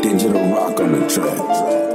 Digital rock on the track.